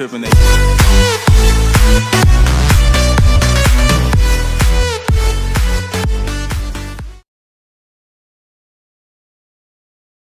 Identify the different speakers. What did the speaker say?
Speaker 1: tripping. They